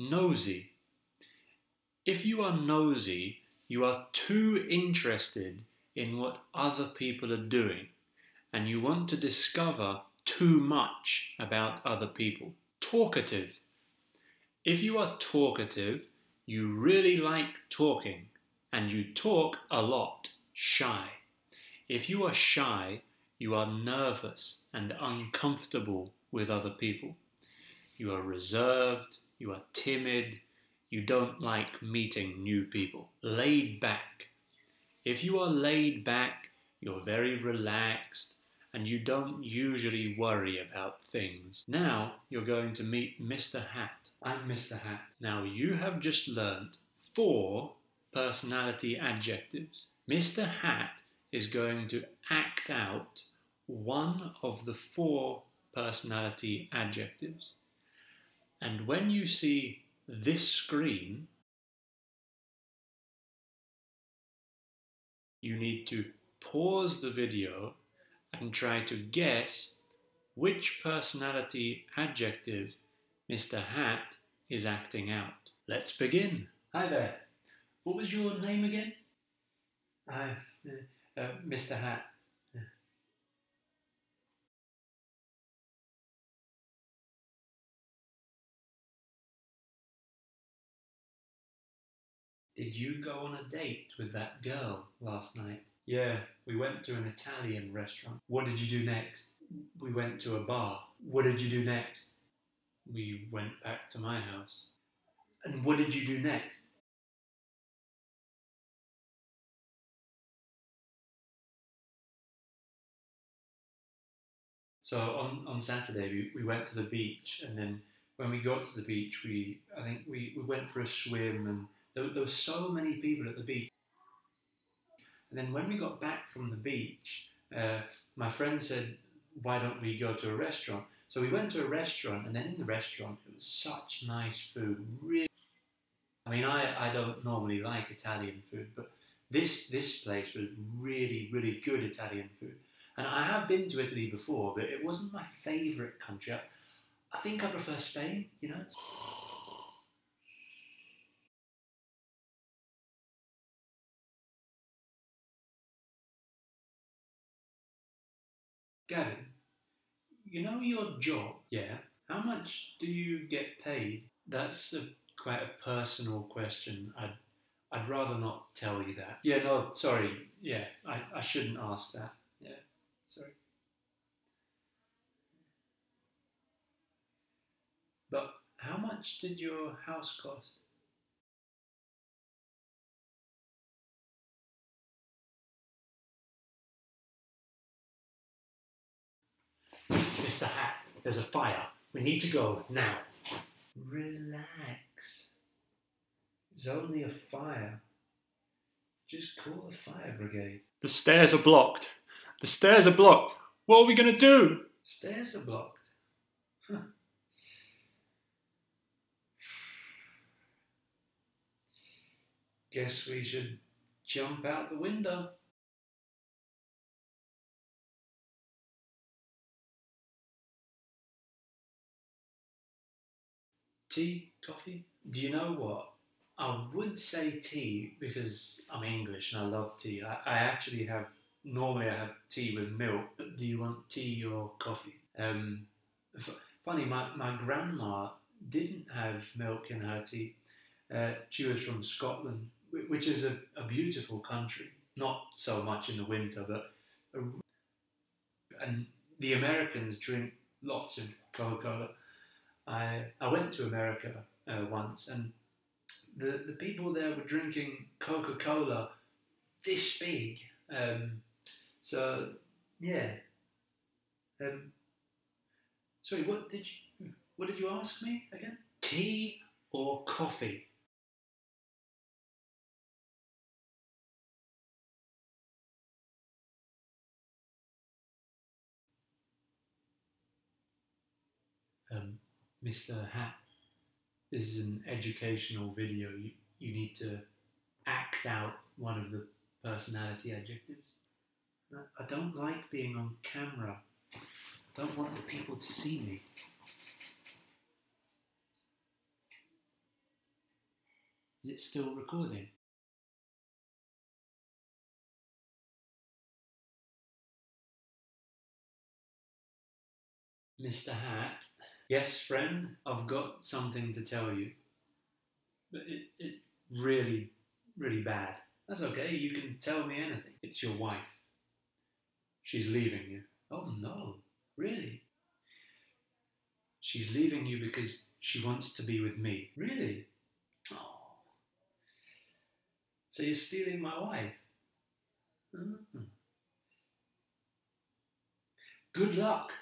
Nosy. If you are nosy, you are too interested in what other people are doing and you want to discover too much about other people. Talkative. If you are talkative, you really like talking and you talk a lot. Shy. If you are shy, you are nervous and uncomfortable with other people. You are reserved, you are timid, you don't like meeting new people. Laid back. If you are laid back, you're very relaxed and you don't usually worry about things. Now you're going to meet Mr. Hat. I'm Mr. Hat. Now you have just learned four personality adjectives. Mr. Hat is going to act out one of the four personality adjectives. And when you see this screen, you need to pause the video and try to guess which personality adjective Mr. Hat is acting out. Let's begin. Hi there. What was your name again? I, uh, uh, Mr. Hat. Did you go on a date with that girl last night? Yeah, we went to an Italian restaurant. What did you do next? We went to a bar. What did you do next? We went back to my house. And what did you do next? So on, on Saturday we, we went to the beach and then when we got to the beach we I think we, we went for a swim and there, there were so many people at the beach. And then when we got back from the beach, uh, my friend said, why don't we go to a restaurant? So we went to a restaurant, and then in the restaurant, it was such nice food. Really, I mean, I, I don't normally like Italian food, but this this place was really really good Italian food. And I have been to Italy before, but it wasn't my favourite country. I, I think I prefer Spain. You know. Gavin, you know your job? Yeah. How much do you get paid? That's a, quite a personal question. I'd, I'd rather not tell you that. Yeah, no, sorry. Yeah, I, I shouldn't ask that. Yeah, sorry. But how much did your house cost? Mr. Hat, there's a fire. We need to go now. Relax. It's only a fire. Just call the fire brigade. The stairs are blocked. The stairs are blocked. What are we going to do? Stairs are blocked. Huh. Guess we should jump out the window. Tea, coffee? Do you know what? I would say tea because I'm English and I love tea. I, I actually have, normally I have tea with milk. Do you want tea or coffee? Um, funny, my, my grandma didn't have milk in her tea. Uh, she was from Scotland, which is a, a, beautiful country. Not so much in the winter, but a, and the Americans drink lots of Coca-Cola. I, I went to America uh, once and the, the people there were drinking Coca Cola this big. Um, so, yeah. Um, sorry, what did you what did you ask me again? Tea or coffee? Mr. Hat, this is an educational video. You, you need to act out one of the personality adjectives. I don't like being on camera. I don't want the people to see me. Is it still recording? Mr. Hat. Yes, friend, I've got something to tell you. But it, it's really, really bad. That's okay, you can tell me anything. It's your wife. She's leaving you. Oh no, really? She's leaving you because she wants to be with me. Really? Oh. So you're stealing my wife? Mm. Good luck.